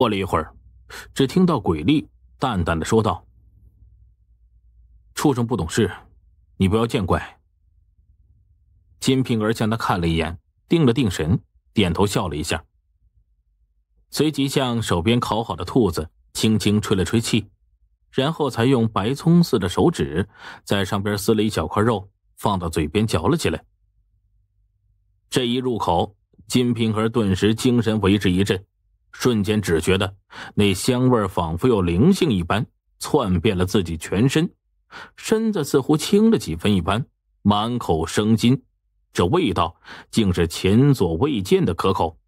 过了一会儿，只听到鬼力淡淡的说道：“畜生不懂事，你不要见怪。”金瓶儿向他看了一眼，定了定神，点头笑了一下，随即向手边烤好的兔子轻轻吹了吹气，然后才用白葱似的手指在上边撕了一小块肉，放到嘴边嚼了起来。这一入口，金瓶儿顿时精神为之一振。瞬间只觉得那香味仿佛有灵性一般窜遍了自己全身，身子似乎轻了几分一般，满口生津，这味道竟是前所未见的可口。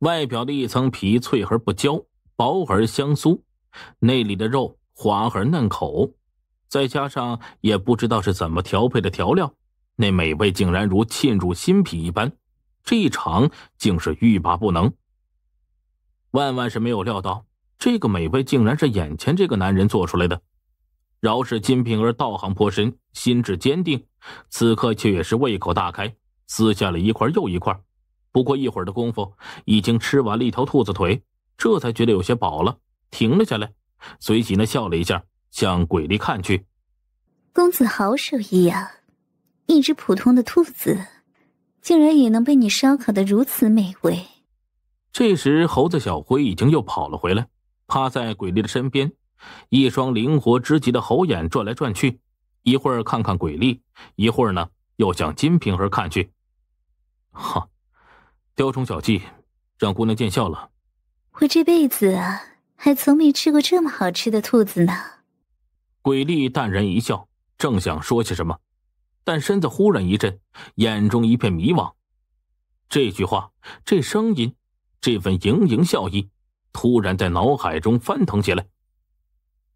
外表的一层皮脆而不焦，薄而香酥，内里的肉滑而嫩口，再加上也不知道是怎么调配的调料，那美味竟然如沁入心脾一般，这一尝竟是欲罢不能。万万是没有料到，这个美味竟然是眼前这个男人做出来的。饶是金瓶儿道行颇深，心智坚定，此刻却也是胃口大开，撕下了一块又一块。不过一会儿的功夫，已经吃完了一条兔子腿，这才觉得有些饱了，停了下来，随即呢笑了一下，向鬼力看去：“公子好手艺呀，一只普通的兔子，竟然也能被你烧烤的如此美味。”这时，猴子小辉已经又跑了回来，趴在鬼力的身边，一双灵活之极的猴眼转来转去，一会儿看看鬼力，一会儿呢又向金瓶儿看去。哈，雕虫小技，让姑娘见笑了。我这辈子啊，还从没吃过这么好吃的兔子呢。鬼力淡然一笑，正想说些什么，但身子忽然一震，眼中一片迷惘。这句话，这声音。这份盈盈笑意突然在脑海中翻腾起来。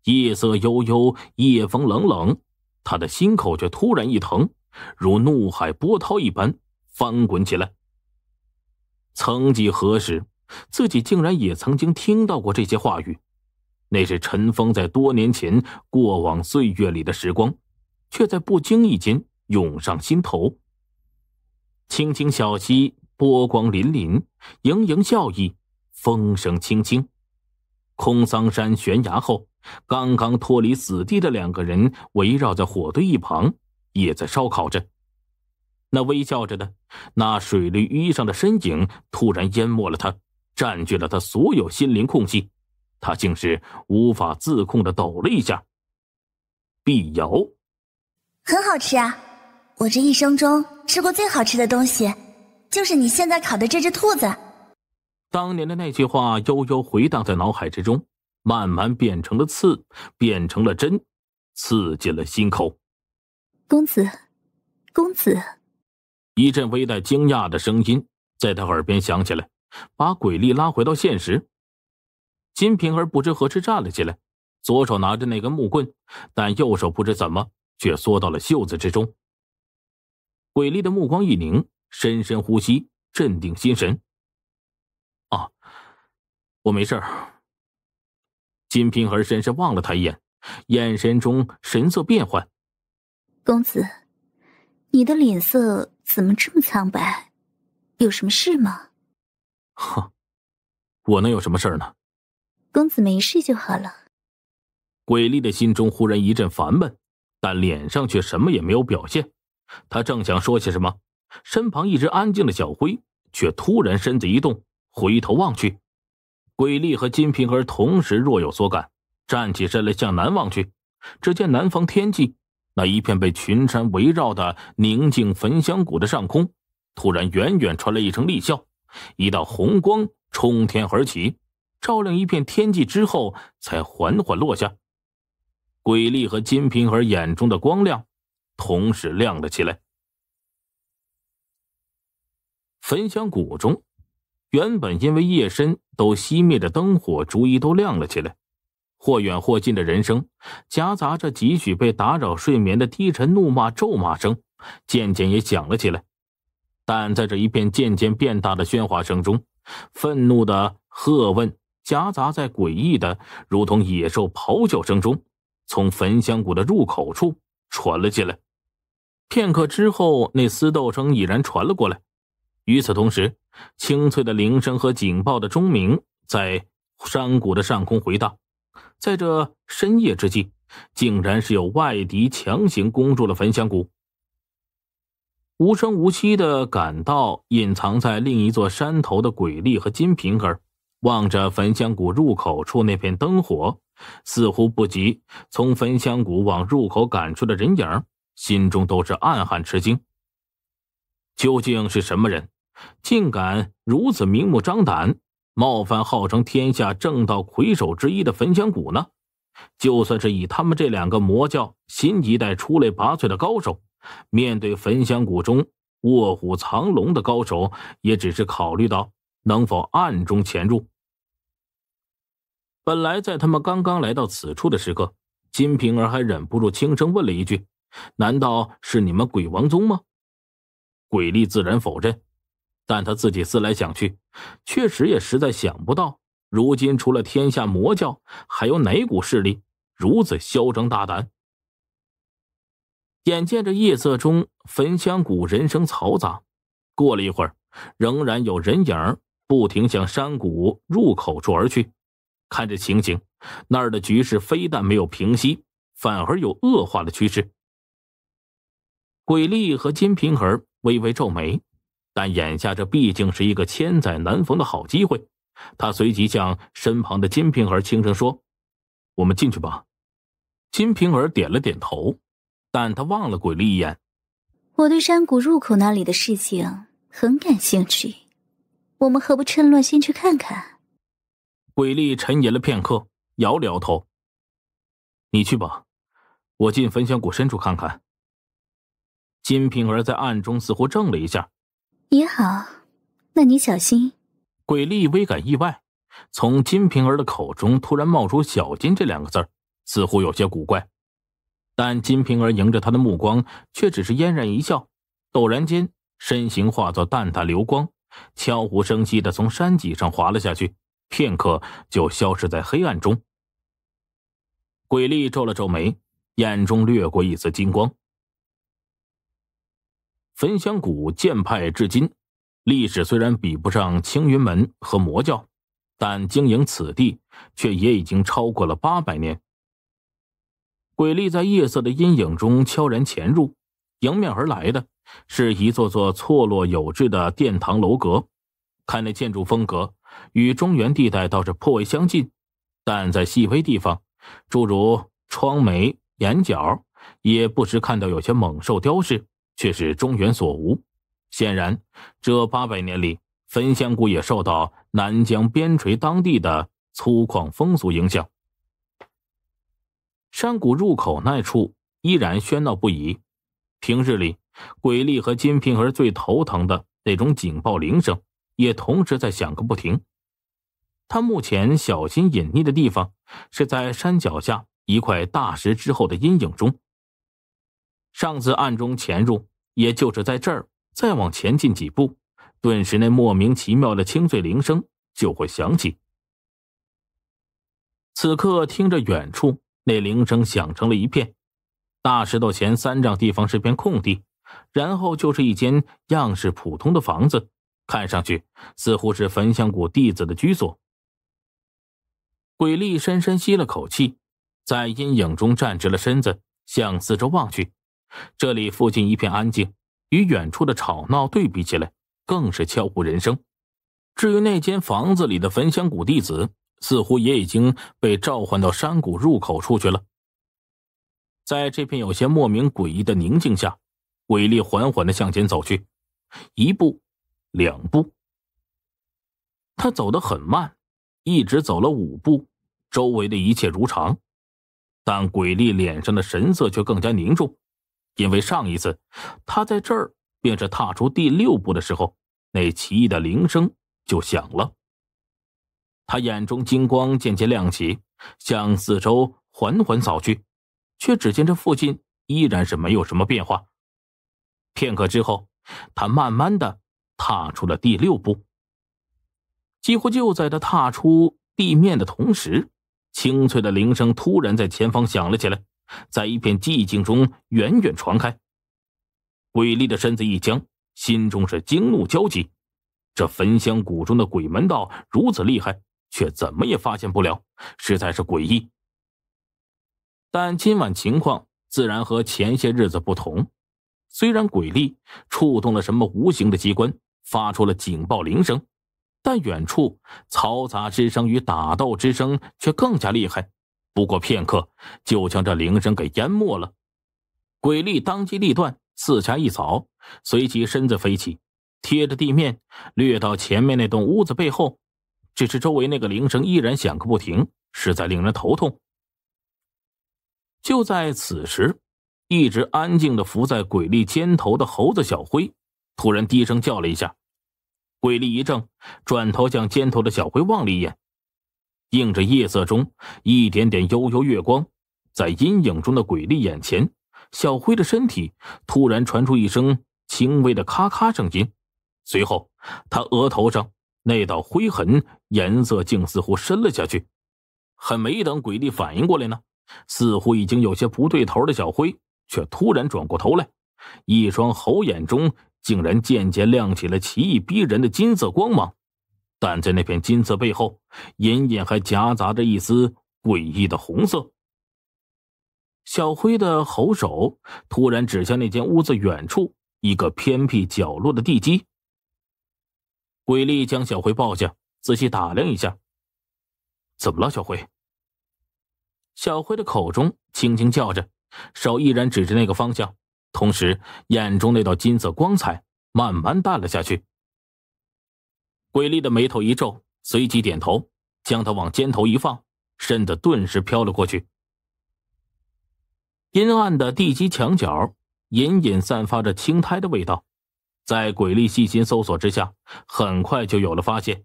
夜色悠悠，夜风冷冷，他的心口却突然一疼，如怒海波涛一般翻滚起来。曾几何时，自己竟然也曾经听到过这些话语，那是尘封在多年前过往岁月里的时光，却在不经意间涌上心头。青青小溪。波光粼粼，盈盈笑意，风声轻轻。空桑山悬崖后，刚刚脱离死地的两个人围绕在火堆一旁，也在烧烤着。那微笑着的、那水绿衣裳的身影，突然淹没了他，占据了他所有心灵空隙。他竟是无法自控的抖了一下。碧瑶，很好吃啊！我这一生中吃过最好吃的东西。就是你现在烤的这只兔子。当年的那句话悠悠回荡在脑海之中，慢慢变成了刺，变成了针，刺进了心口。公子，公子，一阵微带惊讶的声音在他耳边响起来，把鬼力拉回到现实。金瓶儿不知何时站了起来，左手拿着那根木棍，但右手不知怎么却缩到了袖子之中。鬼力的目光一凝。深深呼吸，镇定心神。啊，我没事儿。金瓶儿深深望了他一眼，眼神中神色变幻。公子，你的脸色怎么这么苍白？有什么事吗？哼，我能有什么事儿呢？公子没事就好了。鬼丽的心中忽然一阵烦闷，但脸上却什么也没有表现。他正想说些什么。身旁一直安静的小辉，却突然身子一动，回头望去。鬼力和金瓶儿同时若有所感，站起身来向南望去。只见南方天际那一片被群山围绕的宁静焚香谷的上空，突然远远传来一声厉啸，一道红光冲天而起，照亮一片天际之后，才缓缓落下。鬼力和金瓶儿眼中的光亮，同时亮了起来。焚香谷中，原本因为夜深都熄灭的灯火，逐一都亮了起来。或远或近的人声，夹杂着几许被打扰睡眠的低沉怒骂、咒骂声，渐渐也响了起来。但在这一片渐渐变大的喧哗声中，愤怒的喝问夹杂在诡异的如同野兽咆哮声中，从焚香谷的入口处传了进来。片刻之后，那厮斗声已然传了过来。与此同时，清脆的铃声和警报的钟鸣在山谷的上空回荡。在这深夜之际，竟然是有外敌强行攻入了焚香谷。无声无息的赶到隐藏在另一座山头的鬼力和金瓶儿，望着焚香谷入口处那片灯火，似乎不及从焚香谷往入口赶出的人影，心中都是暗暗吃惊。究竟是什么人，竟敢如此明目张胆冒犯号称天下正道魁首之一的焚香谷呢？就算是以他们这两个魔教新一代出类拔萃的高手。面对焚香谷中卧虎藏龙的高手，也只是考虑到能否暗中潜入。本来在他们刚刚来到此处的时刻，金瓶儿还忍不住轻声问了一句：“难道是你们鬼王宗吗？”鬼力自然否认，但他自己思来想去，确实也实在想不到，如今除了天下魔教，还有哪股势力如此嚣张大胆。眼见着夜色中焚香谷人声嘈杂，过了一会儿，仍然有人影不停向山谷入口处而去。看这情形，那儿的局势非但没有平息，反而有恶化的趋势。鬼力和金瓶儿微微皱眉，但眼下这毕竟是一个千载难逢的好机会，他随即向身旁的金瓶儿轻声说：“我们进去吧。”金瓶儿点了点头。但他望了鬼力一眼。我对山谷入口那里的事情很感兴趣，我们何不趁乱先去看看？鬼力沉吟了片刻，摇了摇头：“你去吧，我进焚香谷深处看看。”金瓶儿在暗中似乎怔了一下：“也好，那你小心。”鬼力微感意外，从金瓶儿的口中突然冒出“小金”这两个字似乎有些古怪。但金瓶儿迎着他的目光，却只是嫣然一笑，陡然间身形化作淡淡流光，悄无声息的从山脊上滑了下去，片刻就消失在黑暗中。鬼力皱了皱眉，眼中掠过一丝金光。焚香谷建派至今，历史虽然比不上青云门和魔教，但经营此地却也已经超过了八百年。鬼力在夜色的阴影中悄然潜入，迎面而来的是一座座错落有致的殿堂楼阁。看那建筑风格，与中原地带倒是颇为相近，但在细微地方，诸如窗眉、檐角，也不时看到有些猛兽雕饰，却是中原所无。显然，这八百年里，焚香谷也受到南疆边陲当地的粗犷风俗影响。山谷入口那处依然喧闹不已。平日里，鬼力和金瓶儿最头疼的那种警报铃声，也同时在响个不停。他目前小心隐匿的地方，是在山脚下一块大石之后的阴影中。上次暗中潜入，也就是在这儿。再往前进几步，顿时那莫名其妙的清脆铃声就会响起。此刻听着远处。那铃声响成了一片，大石头前三丈地方是片空地，然后就是一间样式普通的房子，看上去似乎是焚香谷弟子的居所。鬼力深深吸了口气，在阴影中站直了身子，向四周望去。这里附近一片安静，与远处的吵闹对比起来，更是悄无人声。至于那间房子里的焚香谷弟子，似乎也已经被召唤到山谷入口处去了。在这片有些莫名诡异的宁静下，鬼力缓缓的向前走去，一步，两步。他走得很慢，一直走了五步，周围的一切如常，但鬼力脸上的神色却更加凝重，因为上一次他在这儿便是踏出第六步的时候，那奇异的铃声就响了。他眼中金光渐渐亮起，向四周缓缓扫去，却只见这附近依然是没有什么变化。片刻之后，他慢慢的踏出了第六步。几乎就在他踏出地面的同时，清脆的铃声突然在前方响了起来，在一片寂静中远远传开。鬼力的身子一僵，心中是惊怒交集。这焚香谷中的鬼门道如此厉害。却怎么也发现不了，实在是诡异。但今晚情况自然和前些日子不同，虽然鬼力触动了什么无形的机关，发出了警报铃声，但远处嘈杂之声与打斗之声却更加厉害。不过片刻，就将这铃声给淹没了。鬼力当机立断，四下一扫，随即身子飞起，贴着地面掠到前面那栋屋子背后。只是周围那个铃声依然响个不停，实在令人头痛。就在此时，一直安静的伏在鬼力肩头的猴子小灰，突然低声叫了一下。鬼力一怔，转头向肩头的小灰望了一眼，映着夜色中一点点悠悠月光，在阴影中的鬼力眼前，小灰的身体突然传出一声轻微的咔咔声音，随后他额头上那道灰痕颜色竟似乎深了下去。还没等鬼力反应过来呢。似乎已经有些不对头的小灰，却突然转过头来，一双猴眼中竟然渐渐亮起了奇异逼人的金色光芒，但在那片金色背后，隐隐还夹杂着一丝诡异的红色。小辉的猴手突然指向那间屋子远处一个偏僻角落的地基。鬼力将小辉抱下，仔细打量一下，怎么了，小辉？小辉的口中轻轻叫着，手依然指着那个方向，同时眼中那道金色光彩慢慢淡了下去。鬼力的眉头一皱，随即点头，将他往肩头一放，身子顿时飘了过去。阴暗的地基墙角隐隐散发着青苔的味道，在鬼力细心搜索之下，很快就有了发现：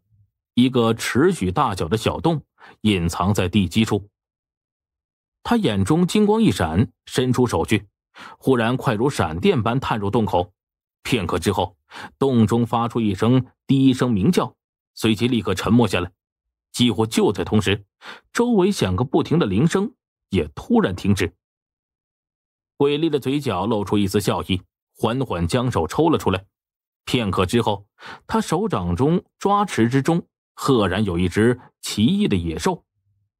一个尺许大小的小洞隐藏在地基处。他眼中金光一闪，伸出手去，忽然快如闪电般探入洞口。片刻之后，洞中发出一声低声鸣叫，随即立刻沉默下来。几乎就在同时，周围响个不停的铃声也突然停止。鬼力的嘴角露出一丝笑意，缓缓将手抽了出来。片刻之后，他手掌中抓持之中，赫然有一只奇异的野兽，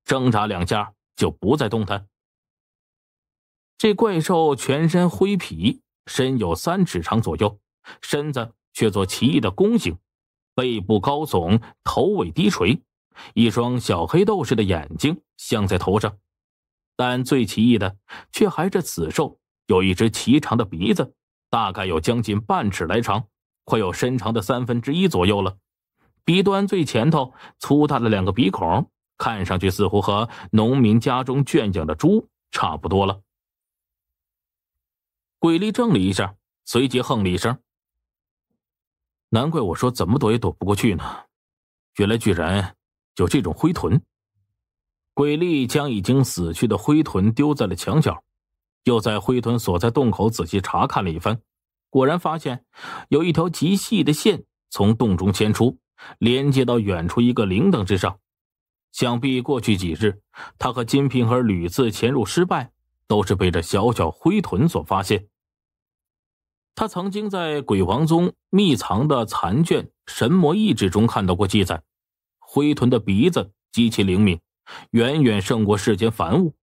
挣扎两下。就不再动弹。这怪兽全身灰皮，身有三尺长左右，身子却做奇异的弓形，背部高耸，头尾低垂，一双小黑豆似的眼睛镶在头上。但最奇异的，却还是此兽有一只奇长的鼻子，大概有将近半尺来长，快有身长的三分之一左右了。鼻端最前头粗大的两个鼻孔。看上去似乎和农民家中圈养的猪差不多了。鬼力怔了一下，随即哼了一声。难怪我说怎么躲也躲不过去呢，原来居然有这种灰豚。鬼力将已经死去的灰豚丢在了墙角，又在灰豚所在洞口仔细查看了一番，果然发现有一条极细的线从洞中牵出，连接到远处一个铃铛之上。想必过去几日，他和金瓶儿屡次潜入失败，都是被这小小灰豚所发现。他曾经在鬼王宗秘藏的残卷《神魔意志》中看到过记载，灰豚的鼻子极其灵敏，远远胜过世间凡物。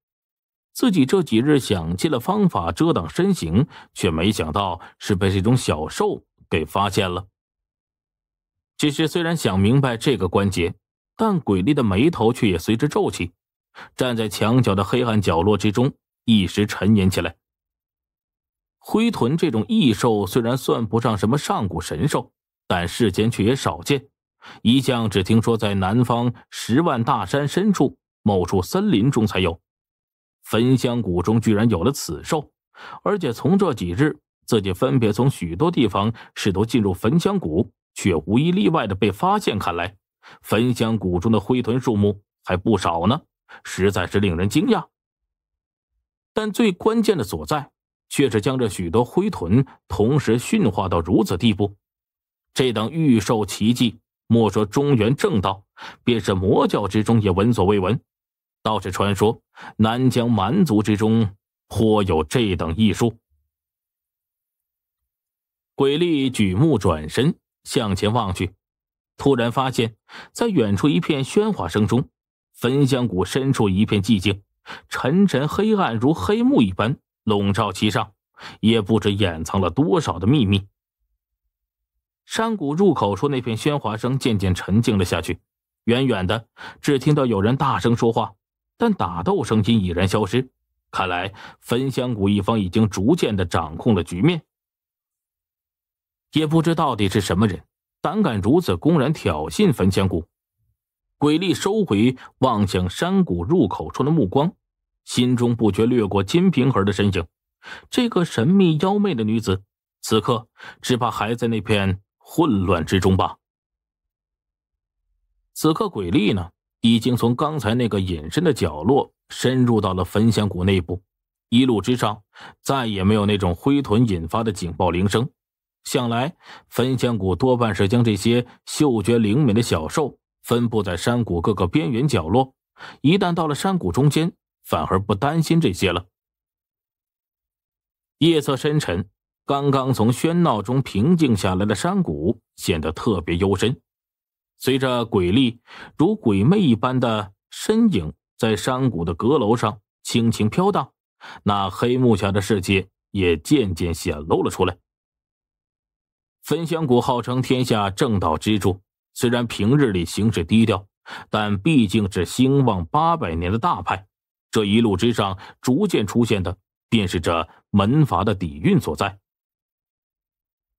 自己这几日想尽了方法遮挡身形，却没想到是被这种小兽给发现了。只是虽然想明白这个关节。但鬼力的眉头却也随之皱起，站在墙角的黑暗角落之中，一时沉吟起来。灰豚这种异兽虽然算不上什么上古神兽，但世间却也少见，一向只听说在南方十万大山深处某处森林中才有。焚香谷中居然有了此兽，而且从这几日自己分别从许多地方试图进入焚香谷，却无一例外的被发现。看来。焚香谷中的灰豚数目还不少呢，实在是令人惊讶。但最关键的所在，却是将这许多灰豚同时驯化到如此地步。这等御兽奇迹，莫说中原正道，便是魔教之中也闻所未闻。倒是传说南疆蛮族之中颇有这等异术。鬼力举目转身向前望去。突然发现，在远处一片喧哗声中，焚香谷深处一片寂静，沉沉黑暗如黑幕一般笼罩其上，也不知掩藏了多少的秘密。山谷入口处那片喧哗声渐渐沉静了下去，远远的只听到有人大声说话，但打斗声音已然消失。看来焚香谷一方已经逐渐的掌控了局面，也不知到底是什么人。胆敢如此公然挑衅焚香谷，鬼力收回望向山谷入口处的目光，心中不觉掠过金平儿的身影。这个神秘妖媚的女子，此刻只怕还在那片混乱之中吧。此刻，鬼力呢，已经从刚才那个隐身的角落深入到了焚香谷内部，一路之上再也没有那种灰豚引发的警报铃声。想来，焚香谷多半是将这些嗅觉灵敏的小兽分布在山谷各个边缘角落。一旦到了山谷中间，反而不担心这些了。夜色深沉，刚刚从喧闹中平静下来的山谷显得特别幽深。随着鬼力如鬼魅一般的身影在山谷的阁楼上轻轻飘荡，那黑幕下的世界也渐渐显露了出来。焚香谷号称天下正道之柱，虽然平日里行事低调，但毕竟是兴旺八百年的大派。这一路之上，逐渐出现的便是这门阀的底蕴所在。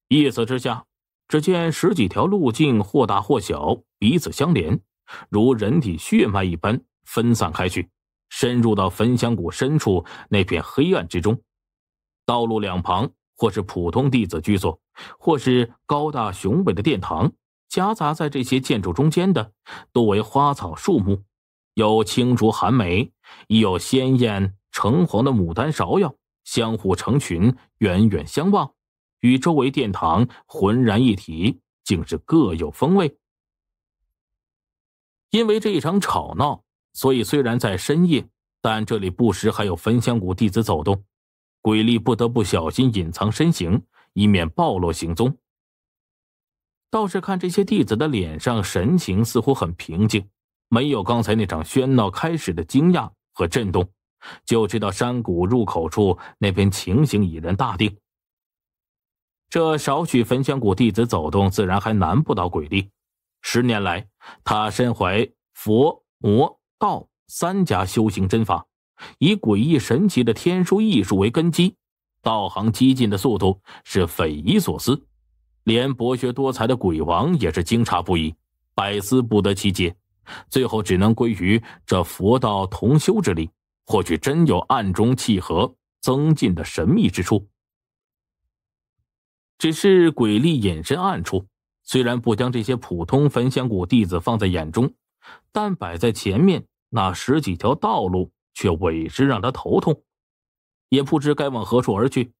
夜色之下，只见十几条路径或大或小，彼此相连，如人体血脉一般分散开去，深入到焚香谷深处那片黑暗之中。道路两旁。或是普通弟子居所，或是高大雄伟的殿堂，夹杂在这些建筑中间的，多为花草树木，有青竹寒梅，已有鲜艳橙黄的牡丹芍药，相互成群，远远相望，与周围殿堂浑然一体，竟是各有风味。因为这一场吵闹，所以虽然在深夜，但这里不时还有焚香谷弟子走动。鬼力不得不小心隐藏身形，以免暴露行踪。倒是看这些弟子的脸上神情似乎很平静，没有刚才那场喧闹开始的惊讶和震动，就知道山谷入口处那边情形已然大定。这少许焚香谷弟子走动，自然还难不倒鬼力。十年来，他身怀佛、魔、道三家修行真法。以诡异神奇的天书艺术为根基，道行激进的速度是匪夷所思，连博学多才的鬼王也是惊诧不已，百思不得其解。最后只能归于这佛道同修之力，或许真有暗中契合、增进的神秘之处。只是鬼力隐身暗处，虽然不将这些普通焚香谷弟子放在眼中，但摆在前面那十几条道路。却委实让他头痛，也不知该往何处而去。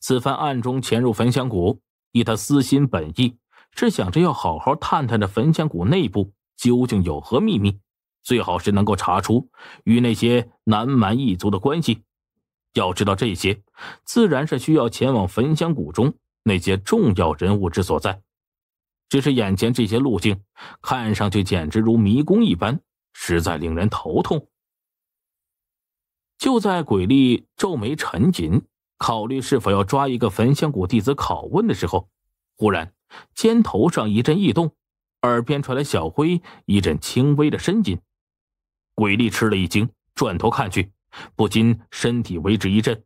此番暗中潜入焚香谷，以他私心本意，是想着要好好探探这焚香谷内部究竟有何秘密，最好是能够查出与那些南蛮异族的关系。要知道这些，自然是需要前往焚香谷中那些重要人物之所在。只是眼前这些路径，看上去简直如迷宫一般，实在令人头痛。就在鬼力皱眉沉吟，考虑是否要抓一个焚香谷弟子拷问的时候，忽然肩头上一阵异动，耳边传来小辉一阵轻微的呻吟。鬼力吃了一惊，转头看去，不禁身体为之一震。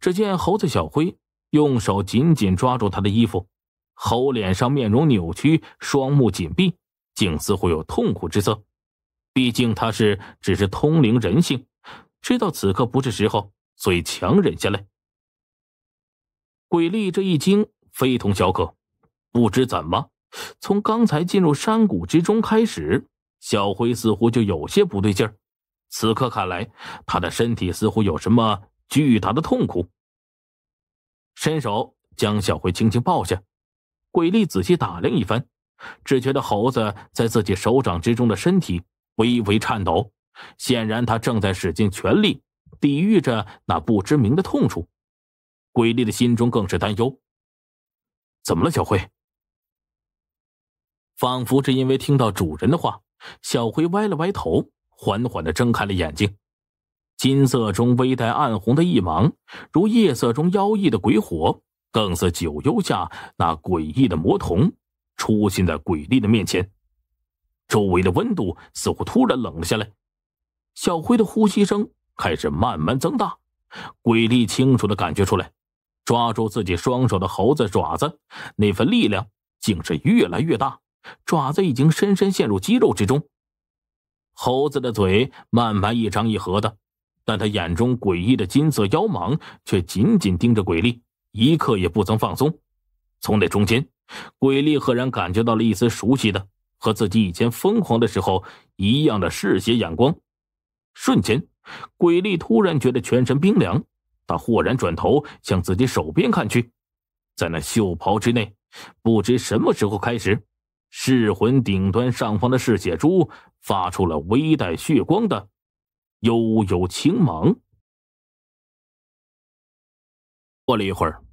只见猴子小辉用手紧紧抓住他的衣服，猴脸上面容扭曲，双目紧闭，竟似乎有痛苦之色。毕竟他是只是通灵人性。知道此刻不是时候，所以强忍下来。鬼力这一惊非同小可，不知怎么，从刚才进入山谷之中开始，小辉似乎就有些不对劲儿。此刻看来，他的身体似乎有什么巨大的痛苦。伸手将小辉轻轻抱下，鬼力仔细打量一番，只觉得猴子在自己手掌之中的身体微微颤抖。显然，他正在使尽全力抵御着那不知名的痛楚。鬼力的心中更是担忧。怎么了，小辉？仿佛是因为听到主人的话，小灰歪了歪头，缓缓的睁开了眼睛。金色中微带暗红的一芒，如夜色中妖异的鬼火，更似九幽下那诡异的魔童，出现在鬼力的面前。周围的温度似乎突然冷了下来，小灰的呼吸声开始慢慢增大。鬼力清楚的感觉出来，抓住自己双手的猴子爪子，那份力量竟是越来越大，爪子已经深深陷入肌肉之中。猴子的嘴慢慢一张一合的。但他眼中诡异的金色妖芒却紧紧盯着鬼力，一刻也不曾放松。从那中间，鬼力赫然感觉到了一丝熟悉的、和自己以前疯狂的时候一样的嗜血眼光。瞬间，鬼力突然觉得全身冰凉，他豁然转头向自己手边看去，在那袖袍之内，不知什么时候开始，噬魂顶端上方的嗜血珠发出了微带血光的。悠悠青芒。过了一会儿，